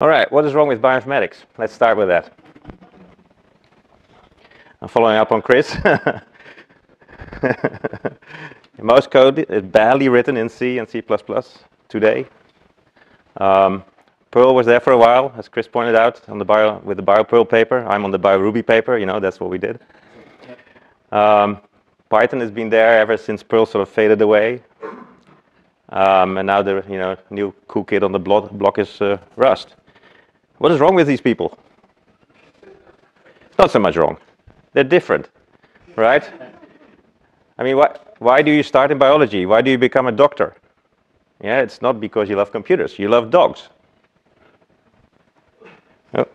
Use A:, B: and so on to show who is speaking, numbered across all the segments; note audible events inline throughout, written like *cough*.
A: All right, what is wrong with bioinformatics? Let's start with that. I'm following up on Chris. *laughs* Most code is badly written in C and C++ today. Um, Perl was there for a while, as Chris pointed out, on the bio, with the BioPerl paper. I'm on the BioRuby paper, you know, that's what we did. Um, Python has been there ever since Perl sort of faded away. Um, and now the you know, new cool kid on the block, block is uh, Rust. What is wrong with these people? It's Not so much wrong. They're different, right? I mean, why, why do you start in biology? Why do you become a doctor? Yeah, it's not because you love computers. You love dogs. Oh.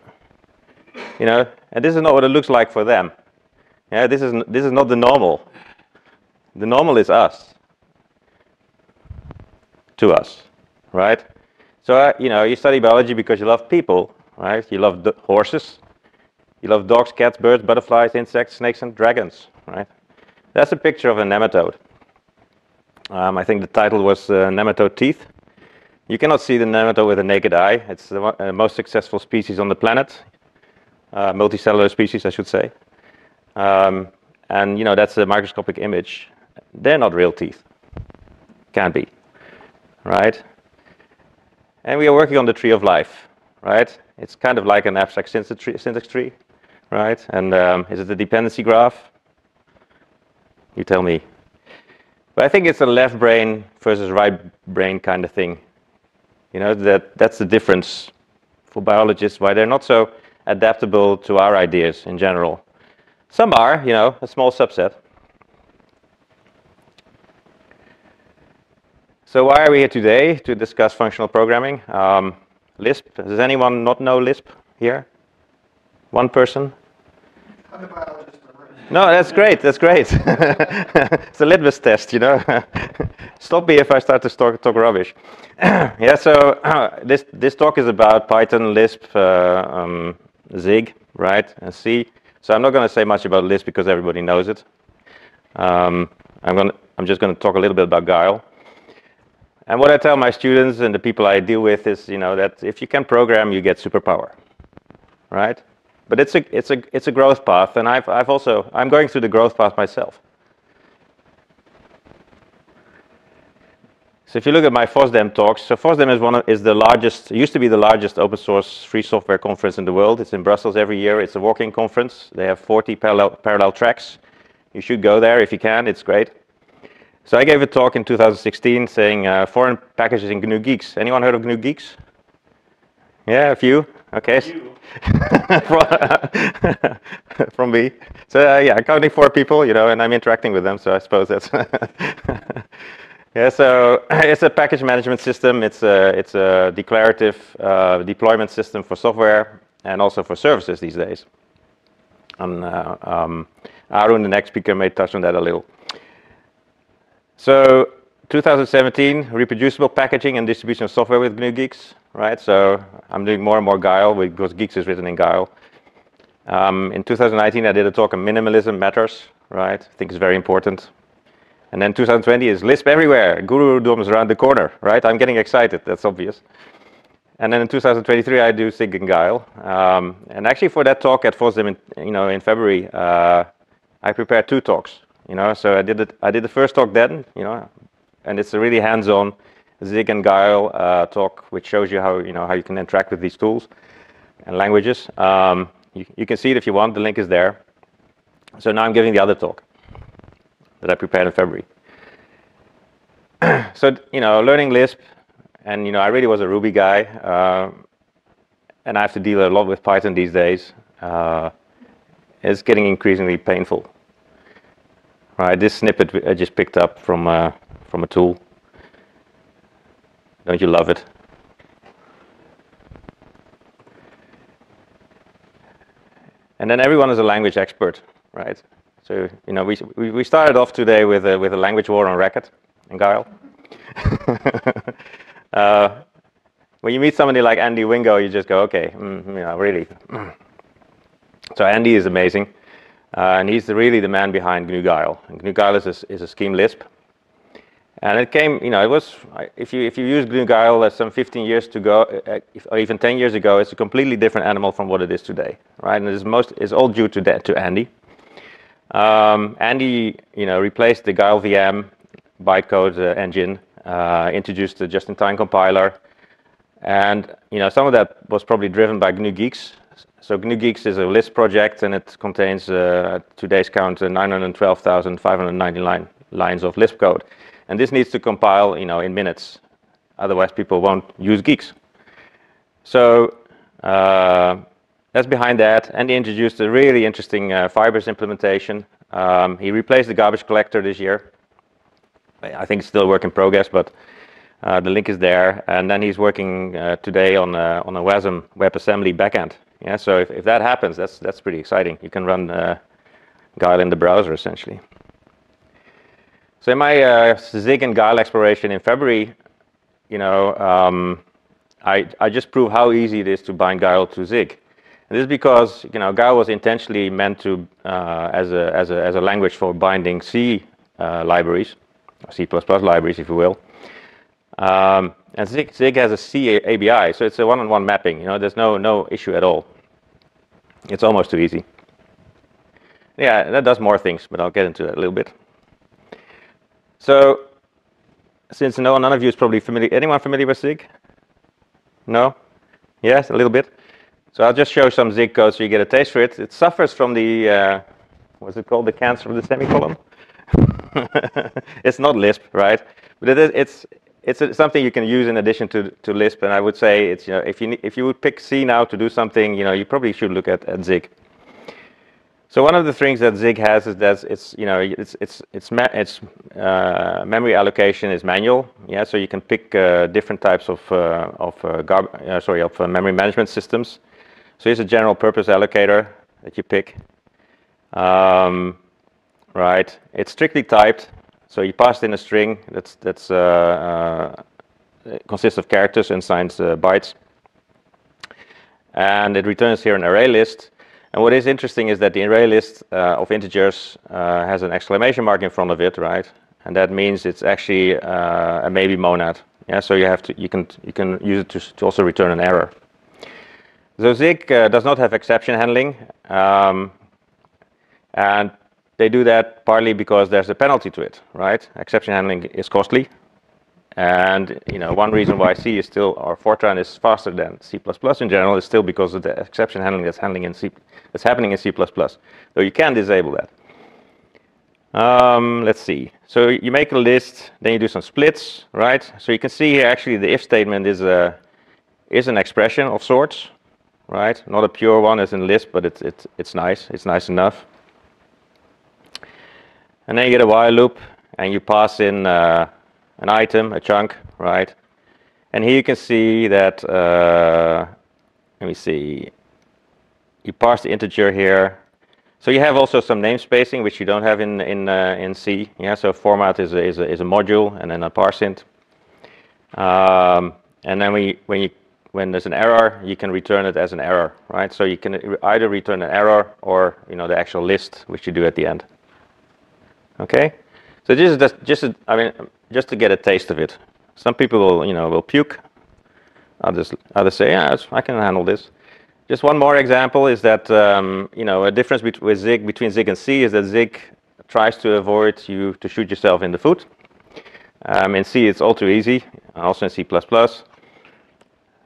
A: You know, and this is not what it looks like for them. Yeah, this is this is not the normal. The normal is us. To us, right? So uh, you know, you study biology because you love people, right? You love horses, you love dogs, cats, birds, butterflies, insects, snakes, and dragons, right? That's a picture of a nematode. Um, I think the title was uh, Nematode Teeth. You cannot see the nematode with a naked eye. It's the uh, most successful species on the planet, uh, multicellular species, I should say. Um, and you know that's a microscopic image. They're not real teeth. Can't be, right? And we are working on the tree of life, right? It's kind of like an abstract syntax tree, right? And um, is it a dependency graph? You tell me. But I think it's a left brain versus right brain kind of thing. You know, that, that's the difference for biologists, why they're not so adaptable to our ideas in general. Some are, you know, a small subset. So why are we here today? To discuss functional programming. Um, Lisp. Does anyone not know Lisp here? One person? No, that's great. That's great. *laughs* it's a litmus test, you know. *laughs* Stop me if I start to talk, talk rubbish. *clears throat* yeah. So uh, *clears throat* this this talk is about Python, Lisp, uh, um, Zig, right, and C. So I'm not going to say much about Lisp because everybody knows it. Um, I'm going. I'm just going to talk a little bit about Guile. And what I tell my students and the people I deal with is, you know, that if you can program, you get superpower, right? But it's a it's a it's a growth path, and I've I've also I'm going through the growth path myself. So if you look at my FOSDEM talks, so FOSDEM is one of, is the largest, used to be the largest open source free software conference in the world. It's in Brussels every year. It's a walking conference. They have 40 parallel parallel tracks. You should go there if you can. It's great. So I gave a talk in 2016 saying uh, foreign packages in GNU Guix. Anyone heard of GNU Guix? Yeah, a few. Okay. *laughs* From me. So uh, yeah, counting four people, you know, and I'm interacting with them. So I suppose that's. *laughs* yeah. So *clears throat* it's a package management system. It's a it's a declarative uh, deployment system for software and also for services these days. And uh, um, Arun, the next speaker, may touch on that a little. So 2017, reproducible packaging and distribution of software with GNU Guix, right? So I'm doing more and more Guile because Guix is written in Guile. Um, in 2019, I did a talk on minimalism matters, right? I think it's very important. And then 2020 is Lisp everywhere. Guru is around the corner, right? I'm getting excited, that's obvious. And then in 2023, I do Zig and Guile. Um, and actually for that talk at FOSDEM in, you know, in February, uh, I prepared two talks. You know, so I did it. I did the first talk then. You know, and it's a really hands-on Zig and Guile uh, talk, which shows you how you know how you can interact with these tools and languages. Um, you, you can see it if you want. The link is there. So now I'm giving the other talk that I prepared in February. *clears throat* so you know, learning Lisp, and you know, I really was a Ruby guy, uh, and I have to deal a lot with Python these days. Uh, it's getting increasingly painful. Right, this snippet I just picked up from uh, from a tool. Don't you love it? And then everyone is a language expert, right? So you know, we we started off today with a with a language war on Racket and Guile. *laughs* uh, when you meet somebody like Andy Wingo, you just go, okay, mm, you know, really. *clears throat* so Andy is amazing. Uh, and he's the, really the man behind GNU Guile. And GNU Guile is a, is a scheme Lisp. And it came, you know, it was, if you, if you use GNU Guile some 15 years to go, uh, or even 10 years ago, it's a completely different animal from what it is today, right? And it's, most, it's all due to that, to Andy. Um, Andy, you know, replaced the Guile VM bytecode uh, engine, uh, introduced the just-in-time compiler, and you know, some of that was probably driven by GNU Guix. So GNU Guix is a Lisp project, and it contains, uh, today's count, uh, 912,599 lines of Lisp code. And this needs to compile, you know, in minutes. Otherwise, people won't use Guix. So uh, that's behind that. And he introduced a really interesting uh, Firebase implementation. Um, he replaced the garbage collector this year. I think it's still work in progress, but uh, the link is there. And then he's working uh, today on on a WASM WebAssembly backend. Yeah, so if, if that happens, that's that's pretty exciting. You can run uh, Guile in the browser essentially. So in my uh, Zig and Guile exploration in February, you know, um, I I just prove how easy it is to bind Guile to Zig. And this is because you know Guile was intentionally meant to uh, as a as a as a language for binding C uh, libraries, C++ libraries, if you will. Um, and Zig, Zig has a C ABI, so it's a one-on-one mapping. You know, there's no no issue at all. It's almost too easy. Yeah, that does more things, but I'll get into that a little bit. So, since no none of you is probably familiar, anyone familiar with Zig? No? Yes, a little bit. So I'll just show some Zig code so you get a taste for it. It suffers from the uh, what's it called? The cancer of the semicolon. *laughs* it's not Lisp, right? But it is, it's it's a, something you can use in addition to, to Lisp, and I would say it's you know if you if you would pick C now to do something, you know you probably should look at, at Zig. So one of the things that Zig has is that it's you know it's it's it's it's uh, memory allocation is manual, yeah. So you can pick uh, different types of uh, of uh, uh, sorry of uh, memory management systems. So here's a general purpose allocator that you pick. Um, right, it's strictly typed, so you pass in a string that's that's uh, uh, consists of characters and signs uh, bytes, and it returns here an array list. And what is interesting is that the array list uh, of integers uh, has an exclamation mark in front of it, right? And that means it's actually uh, a maybe monad. Yeah, so you have to you can you can use it to, to also return an error. So Zig does not have exception handling, um, and they do that partly because there's a penalty to it, right? Exception handling is costly. And you know, one reason why C is still, or Fortran is faster than C++ in general is still because of the exception handling that's handling in C, that's happening in C++. So you can disable that. Um, let's see. So you make a list, then you do some splits, right? So you can see here actually the if statement is a is an expression of sorts, right? Not a pure one as in Lisp, but it's it's it's nice. It's nice enough. And then you get a while loop, and you pass in uh, an item, a chunk, right? And here you can see that, uh, let me see, you parse the integer here. So you have also some namespacing, which you don't have in in uh, in C. Yeah, so format is a, is a, is a module, and then a parseint. Um, and then we, when you when there's an error, you can return it as an error, right? So you can either return an error or you know the actual list, which you do at the end. Okay, so this is just, just I mean, just to get a taste of it. Some people will, you know, will puke. Others, others say, yeah, I can handle this. Just one more example is that, um, you know, a difference bet with Zig between Zig and C is that Zig tries to avoid you to shoot yourself in the foot. Um, in C, it's all too easy, also in C++.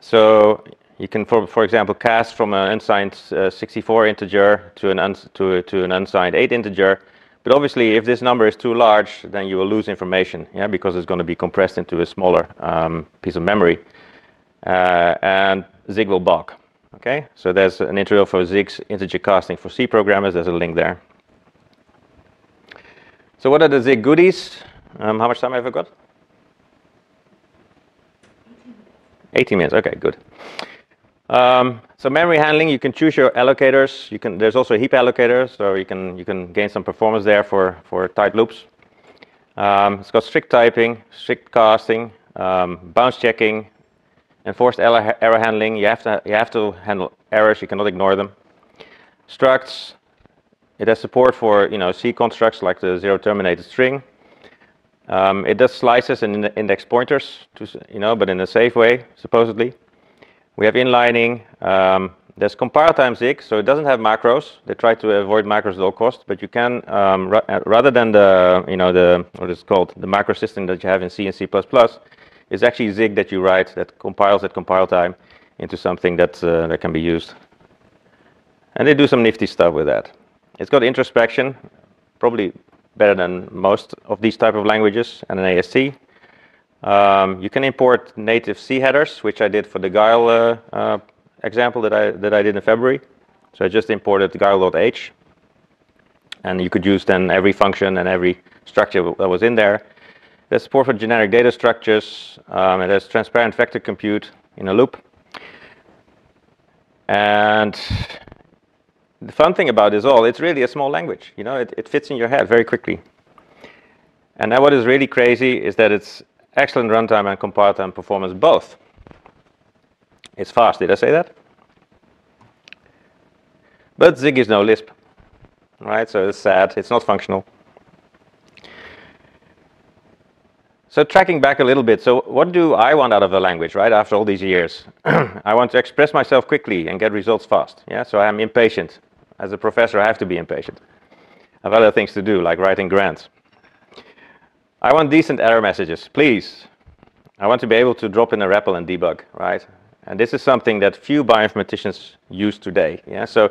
A: So you can, for, for example, cast from an unsigned uh, 64 integer to an, to, to an unsigned 8 integer but obviously, if this number is too large, then you will lose information, yeah, because it's going to be compressed into a smaller um, piece of memory, uh, and Zig will balk. Okay, so there's an intro for Zig's integer casting for C programmers. There's a link there. So what are the Zig goodies? Um, how much time have I got? 18 minutes. Okay, good. Um, so memory handling, you can choose your allocators. You can. There's also a heap allocator, so you can you can gain some performance there for for tight loops. Um, it's got strict typing, strict casting, um, bounds checking, enforced error, error handling. You have to you have to handle errors. You cannot ignore them. Structs. It has support for you know C constructs like the zero terminated string. Um, it does slices and index pointers, to, you know, but in a safe way, supposedly. We have inlining. Um, there's compile time Zig, so it doesn't have macros. They try to avoid macros at all costs, but you can, um, ra uh, rather than the, you know, the what is called the macro system that you have in C and C++, it's actually Zig that you write that compiles at compile time into something that uh, that can be used. And they do some nifty stuff with that. It's got introspection, probably better than most of these type of languages, and an AST. Um, you can import native C headers, which I did for the Guile uh, uh, example that I that I did in February. So I just imported guile.h, and you could use then every function and every structure that was in there. There's support for generic data structures, um, there's transparent vector compute in a loop. And the fun thing about this all, it's really a small language. You know, it, it fits in your head very quickly. And now what is really crazy is that it's excellent runtime and compile time performance both. It's fast, did I say that? But Zig is no Lisp, right? So it's sad, it's not functional. So tracking back a little bit, so what do I want out of a language, right, after all these years? *clears throat* I want to express myself quickly and get results fast, yeah? So I'm impatient. As a professor, I have to be impatient. I have other things to do, like writing grants. I want decent error messages, please. I want to be able to drop in a REPL and debug, right? And this is something that few bioinformaticians use today. Yeah, so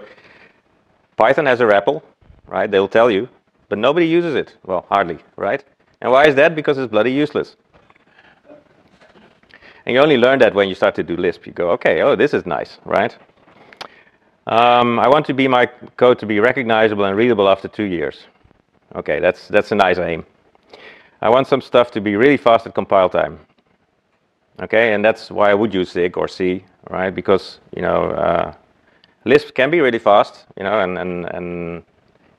A: Python has a REPL, right? They'll tell you, but nobody uses it. Well, hardly, right? And why is that? Because it's bloody useless. And you only learn that when you start to do Lisp. You go, okay, oh, this is nice, right? Um, I want to be my code to be recognizable and readable after two years. Okay, that's, that's a nice aim. I want some stuff to be really fast at compile time. Okay, and that's why I would use Zig or C, right? Because, you know, uh, Lisp can be really fast, you know, and, and, and,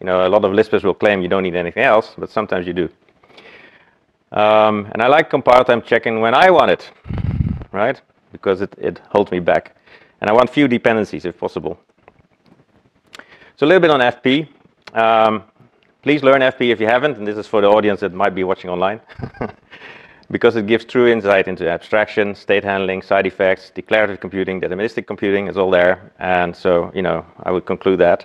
A: you know, a lot of Lispers will claim you don't need anything else, but sometimes you do. Um, and I like compile time checking when I want it, right? Because it, it holds me back. And I want few dependencies if possible. So a little bit on FP. Um, please learn FP if you haven't, and this is for the audience that might be watching online. *laughs* because it gives true insight into abstraction, state handling, side effects, declarative computing, deterministic computing is all there. And so, you know, I would conclude that.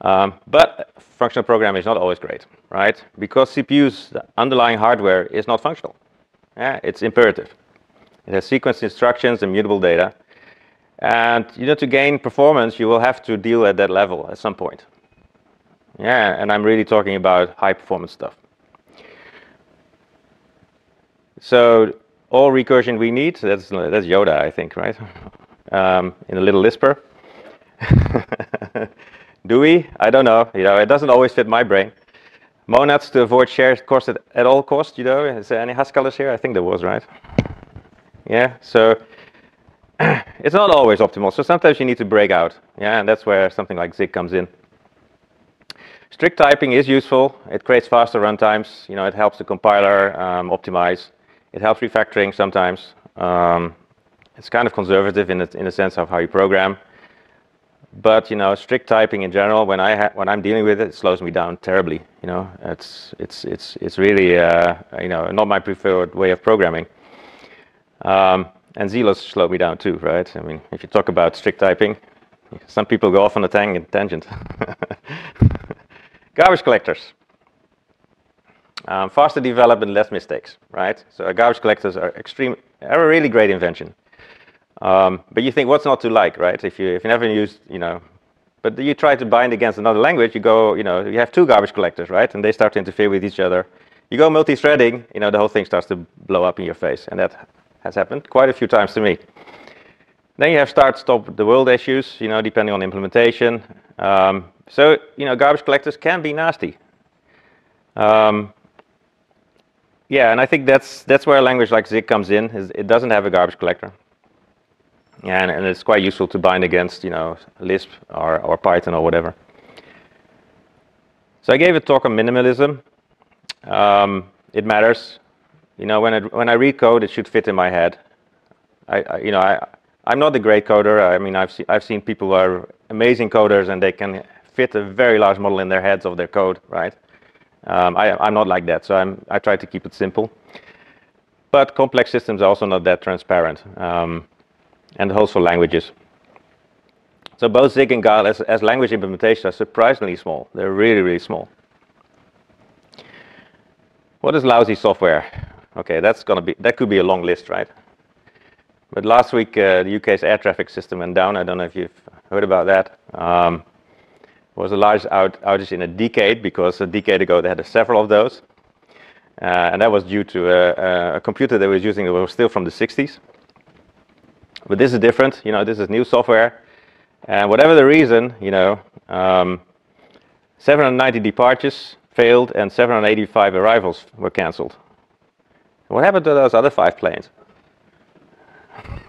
A: Um, but functional programming is not always great, right? Because CPU's underlying hardware is not functional. Yeah, it's imperative. It has sequence instructions and mutable data. And you know, to gain performance, you will have to deal at that level at some point. Yeah, and I'm really talking about high performance stuff. So all recursion we need, that's, that's Yoda, I think, right? *laughs* Um, in a little Lisper. *laughs* Do we? I don't know. You know, it doesn't always fit my brain. Monads to avoid shared cost at, at all costs, you know. Is there any Haskellers here? I think there was, right? Yeah, so *clears throat* it's not always optimal. So sometimes you need to break out. Yeah, and that's where something like Zig comes in. Strict typing is useful. It creates faster runtimes. You know, it helps the compiler um, optimize. It helps refactoring sometimes. Um, it's kind of conservative in the, in the sense of how you program. But you know, strict typing in general, when I when I'm dealing with it, it slows me down terribly. You know, it's it's it's it's really uh, you know not my preferred way of programming. Um, and Zelos slowed me down too, right? I mean, if you talk about strict typing, some people go off on a tangent. *laughs* garbage collectors. Um, faster development, less mistakes, right? So garbage collectors are extreme, are a really great invention. Um, but you think, what's not to like, right? If you if you never used, you know, but you try to bind against another language, you go, you know, you have two garbage collectors, right? And they start to interfere with each other. You go multi-threading, you know, the whole thing starts to blow up in your face, and that has happened quite a few times to me. Then you have start, stop the world issues, you know, depending on implementation. Um, so, you know, garbage collectors can be nasty. Um, yeah, and I think that's that's where a language like Zig comes in. Is it doesn't have a garbage collector. And, and it's quite useful to bind against, you know, Lisp or, or Python or whatever. So I gave a talk on minimalism. Um, it matters. You know, when I, when I read code, it should fit in my head. I, I you know, I, I'm not a great coder. I mean, I've, see, I've seen people who are amazing coders and they can fit a very large model in their heads of their code, right? Um, I, I'm not like that, so I'm, I try to keep it simple. But complex systems are also not that transparent, um, and also languages. So both Zig and Guile as, as language implementations are surprisingly small. They're really, really small. What is lousy software? Okay, that's gonna be that could be a long list, right? But last week uh, the UK's air traffic system went down. I don't know if you've heard about that. Um, was the largest out outage in a decade because a decade ago they had several of those, uh, and that was due to a, a computer they were using that was still from the 60s. But this is different. You know, this is new software, and whatever the reason, you know, um, 790 departures failed and 785 arrivals were cancelled. What happened to those other five planes? *laughs*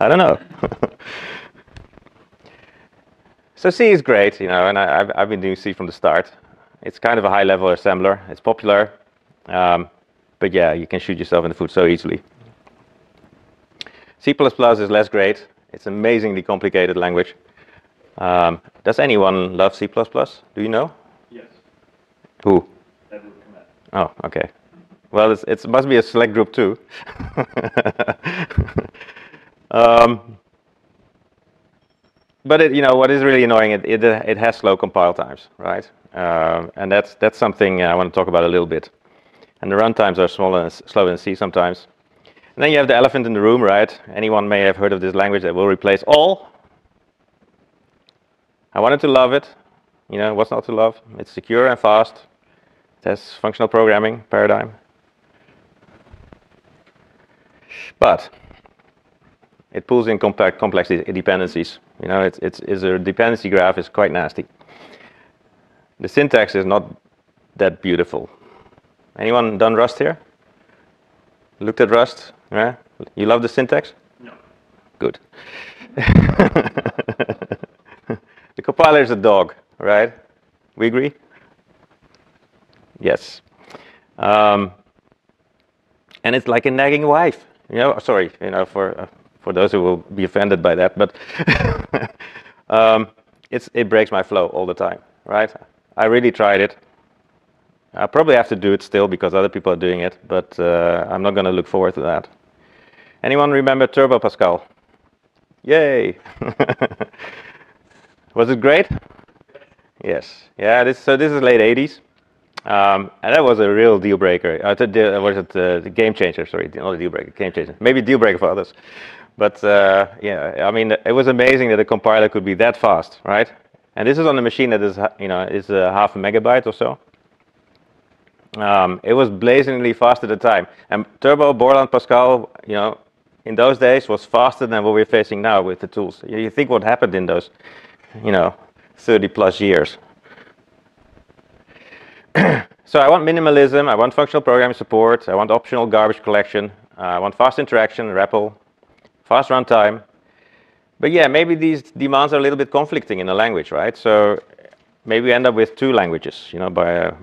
A: I don't know. *laughs* so C is great, you know, and I, have I've been doing C from the start. It's kind of a high-level assembler. It's popular, um, but yeah, you can shoot yourself in the foot so easily. C++ is less great. It's an amazingly complicated language. Um, does anyone love C++? Do you know?
B: Yes.
A: Who?
B: Edward.
A: Oh, okay. Well, it's, it must be a select group too. *laughs* um, but it, you know, what is really annoying, it, it, it has slow compile times, right? Um, and that's, that's something I want to talk about a little bit. And the runtimes are smaller slower than C sometimes. And then you have the elephant in the room, right? Anyone may have heard of this language that will replace all. I wanted to love it. You know, what's not to love? It's secure and fast. It has functional programming paradigm. But it pulls in complex, complex dependencies. You know, it's, it's, it's a dependency graph is quite nasty. The syntax is not that beautiful. Anyone done Rust here? Looked at Rust? Yeah? You love the syntax?
B: No.
A: Good. *laughs* the compiler is a dog, right? We agree? Yes. Um, and it's like a nagging wife. You know, sorry, you know, for uh, for those who will be offended by that, but *laughs* um, it breaks my flow all the time, right? I really tried it. I probably have to do it still because other people are doing it, but uh, I'm not going to look forward to that. Anyone remember Turbo Pascal? Yay! *laughs* Was it great? Yes. Yeah. This, so this is late 80s, um, and that was a real deal breaker. Uh, the, was it uh, the game changer? Sorry, not a deal breaker, game changer. Maybe deal breaker for others. But uh, yeah, I mean, it was amazing that a compiler could be that fast, right? And this is on a machine that is, you know, is a half a megabyte or so. Um, it was blazingly fast at the time. And Turbo, Borland, Pascal, you know, in those days was faster than what we're facing now with the tools. You think what happened in those, you know, 30 plus years. *clears throat* so I want minimalism, I want functional programming support, I want optional garbage collection, uh, I want fast interaction, REPL, fast runtime. But yeah, maybe these demands are a little bit conflicting in the language, right? So maybe we end up with two languages, you know, by, uh,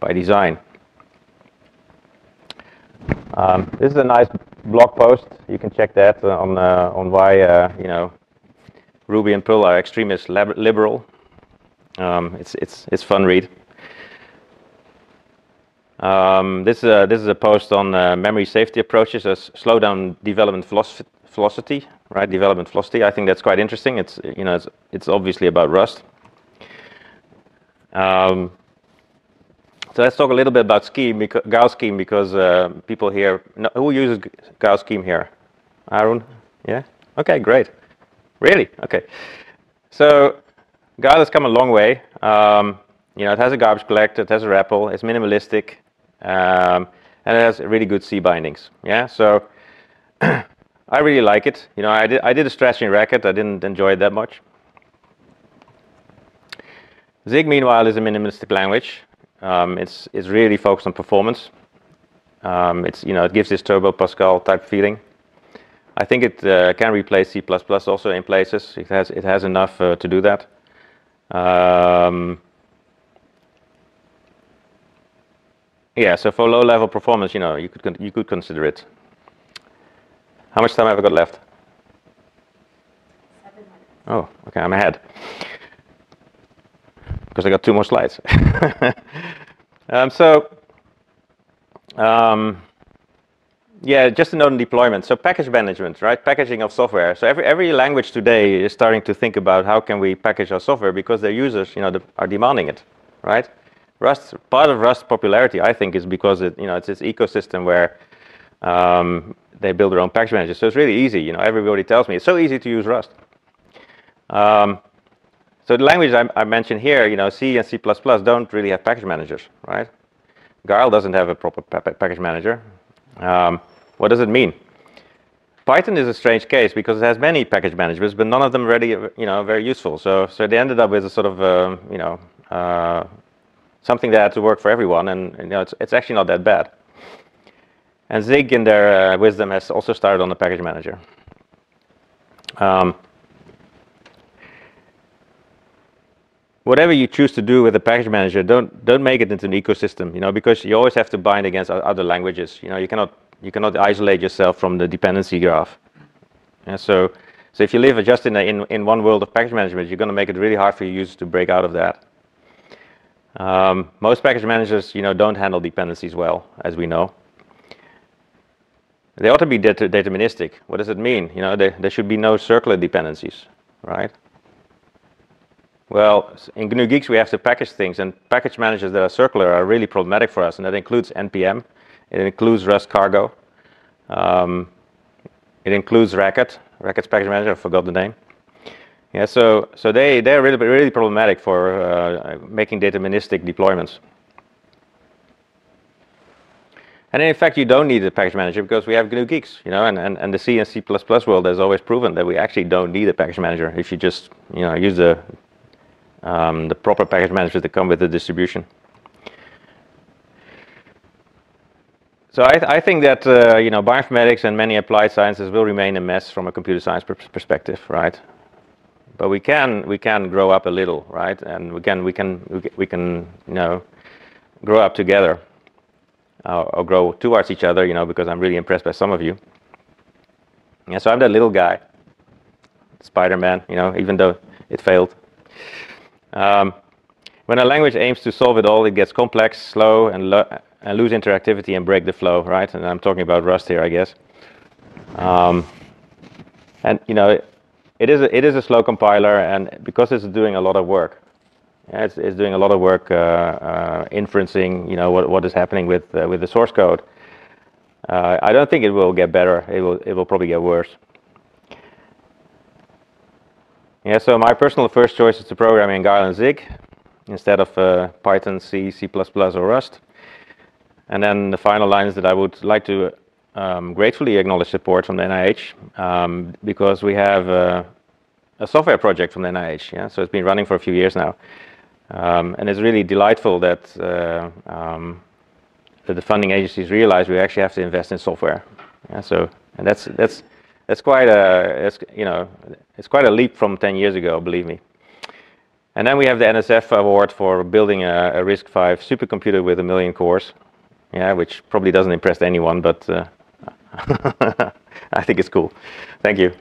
A: by design. Um, this is a nice blog post. You can check that on, uh, on why, uh, you know, Ruby and Perl are extremist liberal. Um, it's, it's, it's fun read. Um, this, uh, this is a post on uh, memory safety approaches as slow down development velocity, right? Development velocity. I think that's quite interesting. It's you know it's, it's obviously about Rust. Um, so let's talk a little bit about scheme, because, Guile scheme, because uh, people here, no, who uses Guile scheme here? Arun? Yeah? Okay, great. Really? Okay. So Guile has come a long way. Um, you know, it has a garbage collector, it has a REPL, it's minimalistic, um, and it has really good C bindings. Yeah, so *clears throat* I really like it. You know, I did I did a stretching racket. I didn't enjoy it that much. Zig, meanwhile, is a minimalistic language. Um, it's it's really focused on performance. Um, it's you know it gives this Turbo Pascal type feeling. I think it uh, can replace C++ also in places. It has it has enough uh, to do that. Um, Yeah, so for low-level performance, you know, you could you could consider it. How much time have I got left? Oh, okay, I'm ahead. because I got two more slides. *laughs* um, so, um, yeah, just a note on deployment. So package management, right? Packaging of software. So every every language today is starting to think about how can we package our software because their users, you know, are demanding it, right? Rust, part of Rust's popularity, I think, is because it, you know, it's this ecosystem where um, they build their own package manager. So it's really easy. You know, everybody tells me it's so easy to use Rust. Um, so the languages I, I, mentioned here, you know, C and C++ don't really have package managers, right? Guile doesn't have a proper pa package manager. Um, what does it mean? Python is a strange case because it has many package managers, but none of them really, you know, very useful. So, so they ended up with a sort of, uh, you know, uh, something that had to work for everyone, and, you know, it's, it's actually not that bad. And Zig, in their uh, wisdom, has also started on the package manager. Um, whatever you choose to do with the package manager, don't don't make it into an ecosystem, you know, because you always have to bind against other languages. You know, you cannot you cannot isolate yourself from the dependency graph. And so, so if you live just in, a, in in one world of package management, you're going to make it really hard for your users to break out of that. Um, most package managers, you know, don't handle dependencies well, as we know. They ought to be det deterministic. What does it mean? You know, there, there should be no circular dependencies, right? Well, in GNU Guix we have to package things, and package managers that are circular are really problematic for us, and that includes NPM, it includes Rust Cargo, um, it includes Racket, Racket's package manager, I forgot the name. Yeah, so so they they're really really problematic for uh, making deterministic deployments. And in fact, you don't need a package manager because we have GNU Guix, you know, and, and, and the C and C++ world has always proven that we actually don't need a package manager if you just, you know, use the, um, the proper package managers that come with the distribution. So I, th I think that, uh, you know, bioinformatics and many applied sciences will remain a mess from a computer science perspective, right? But we can we can grow up a little, right? And we can we can we can you know grow up together uh, or grow towards each other, you know, because I'm really impressed by some of you. Yeah, so I'm that little guy, Spider-Man, you know, even though it failed. Um, when a language aims to solve it all, it gets complex, slow, and, lo and lose interactivity and break the flow, right? And I'm talking about Rust here, I guess. Um, and you know, it is a, it is a slow compiler, and because it's doing a lot of work, it's, it's doing a lot of work uh, uh, inferencing, you know, what what is happening with uh, with the source code. Uh, I don't think it will get better. It will it will probably get worse. Yeah, so my personal first choice is to program in Guile and Zig instead of uh, Python, C, C++, or Rust. And then the final lines that I would like to um, gratefully acknowledge support from the NIH um, because we have uh, a software project from the NIH. Yeah, so it's been running for a few years now, um, and it's really delightful that, uh, um, that the funding agencies realize we actually have to invest in software. Yeah, so and that's that's that's quite a it's, you know it's quite a leap from 10 years ago, believe me. And then we have the NSF award for building a, a RISC-V supercomputer with a million cores. Yeah, which probably doesn't impress anyone, but uh, *laughs* I think it's cool. Thank you.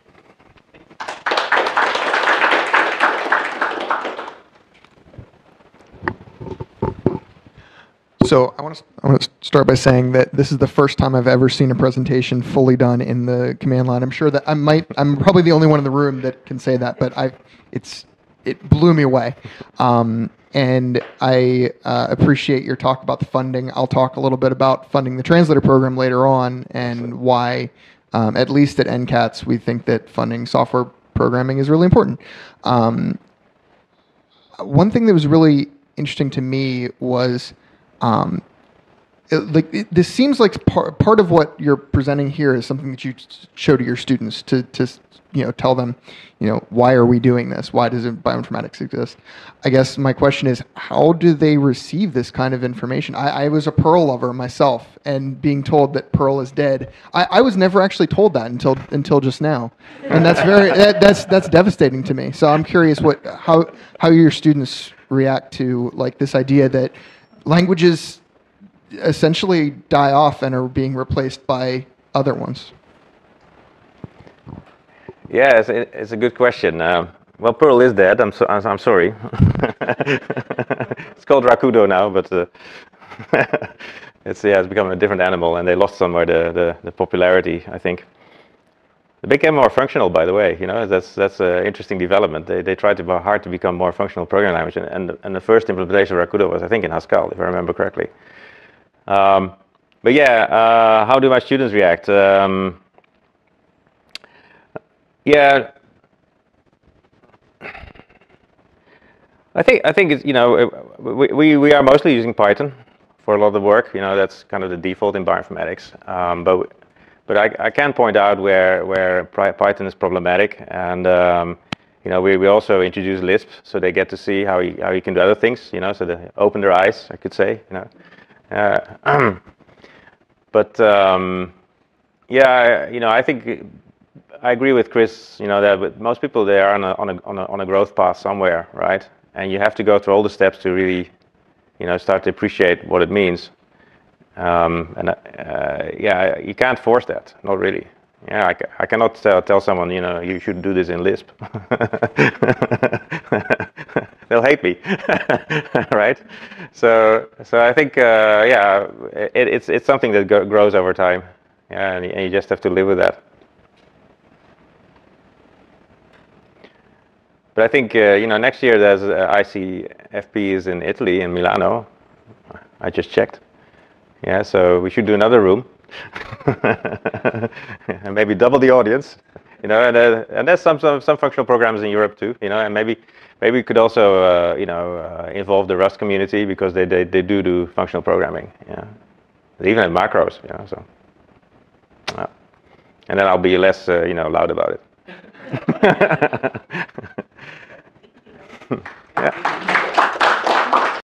C: So I want to I want to start by saying that this is the first time I've ever seen a presentation fully done in the command line. I'm sure that I might I'm probably the only one in the room that can say that, but I it's it blew me away. Um, and I uh, appreciate your talk about the funding. I'll talk a little bit about funding the translator program later on and why, um, at least at NCATS, we think that funding software programming is really important. Um, one thing that was really interesting to me was um, like it, this seems like part, part of what you're presenting here is something that you show to your students to, to you know tell them you know why are we doing this? Why does bioinformatics exist? I guess my question is how do they receive this kind of information? I, I was a Perl lover myself and being told that Perl is dead I, I was never actually told that until until just now. And that's very *laughs* that, that's that's devastating to me. So i'm curious what how how your students react to like this idea that languages essentially die off and are being replaced by other ones
A: yeah, it's a, it's a good question. Uh, well, Perl is dead. I'm so, I'm, sorry. *laughs* it's called Rakudo now, but uh, *laughs* it's yeah, it's become a different animal, and they lost somewhere the, the, the popularity. I think they became more functional, by the way. You know, that's that's an interesting development. They they tried to hard to become more functional programming language, and and, and the first implementation of Rakudo was, I think, in Haskell, if I remember correctly. Um, but yeah, uh, how do my students react? Um, yeah. I think I think it's, you know we, we, are mostly using Python for a lot of the work. You know that's kind of the default in bioinformatics. Um, but but I, I can point out where where Python is problematic, and um, you know we, we also introduce Lisp so they get to see how you how you can do other things. You know so they open their eyes, I could say. You know, uh, *clears throat* but um, yeah, you know I think I agree with Chris. You know that most people they are on a on a on a, on a growth path somewhere, right? and you have to go through all the steps to really, you know, start to appreciate what it means. Um, and uh, yeah, you can't force that, not really. Yeah, I, I cannot tell, tell someone, you know, you should do this in Lisp. *laughs* They'll hate me, *laughs* right? So, so I think, uh, yeah, it, it's it's something that grows over time. Yeah, and, and you just have to live with that. But I think uh, you know next year there's uh, ICFPs in Italy in Milano. I just checked. Yeah, so we should do another room, *laughs* and maybe double the audience. You know, and uh, and there's some, some some functional programs in Europe too. You know, and maybe maybe we could also uh, you know uh, involve the Rust community because they, they they do do functional programming. Yeah, even at macros. You know, so. and then I'll be less uh, you know loud about it. *laughs* *laughs* yeah.